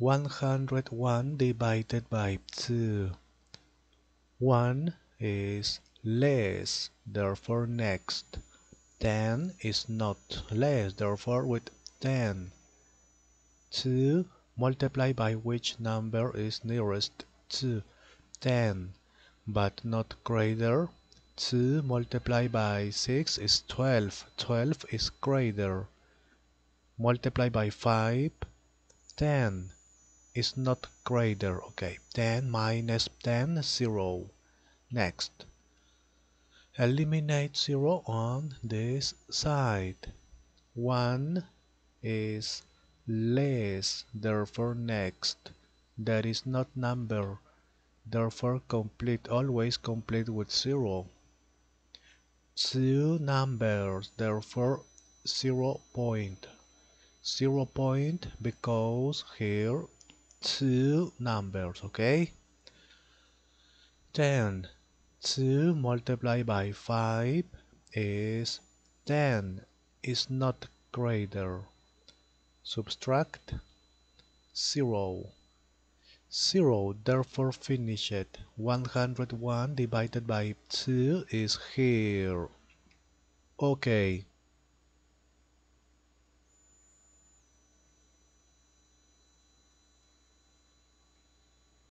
101 divided by 2. 1 is less, therefore next. 10 is not less, therefore with 10. 2 multiplied by which number is nearest to 10 but not greater 2 multiplied by 6 is 12 12 is greater multiplied by 5 10 is not greater okay. 10 minus 10 0 next. Eliminate 0 on this side. 1 is less therefore next. That is not number. Therefore complete always complete with zero. Two numbers therefore zero point. Zero point because here two numbers okay? 10 2 multiplied by 5 is 10 is not greater. Subtract 0 0 therefore finish it. 101 divided by 2 is here. Okay